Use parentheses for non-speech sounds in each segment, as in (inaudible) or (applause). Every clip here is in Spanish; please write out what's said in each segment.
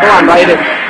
Come on, ini.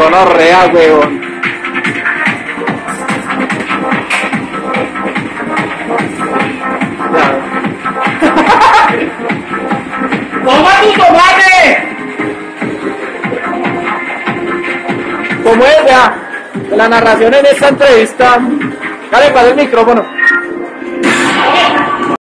Gonorrea, weón. (laughs) ¡Toma tu tomate! ¿Cómo es? Vea, la narración en esta entrevista. Dale para el micrófono.